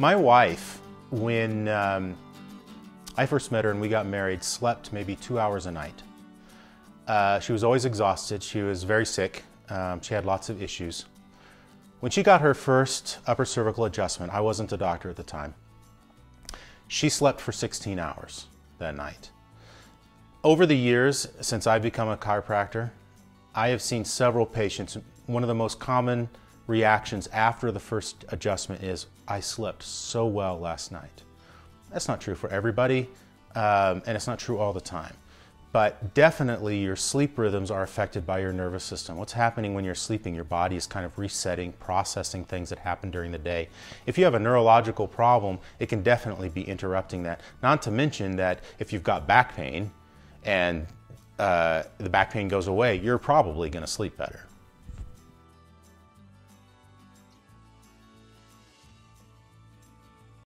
My wife, when um, I first met her and we got married, slept maybe two hours a night. Uh, she was always exhausted. She was very sick. Um, she had lots of issues. When she got her first upper cervical adjustment, I wasn't a doctor at the time. She slept for 16 hours that night. Over the years, since I've become a chiropractor, I have seen several patients. One of the most common reactions after the first adjustment is, I slept so well last night. That's not true for everybody, um, and it's not true all the time. But definitely your sleep rhythms are affected by your nervous system. What's happening when you're sleeping? Your body is kind of resetting, processing things that happen during the day. If you have a neurological problem, it can definitely be interrupting that. Not to mention that if you've got back pain and uh, the back pain goes away, you're probably going to sleep better.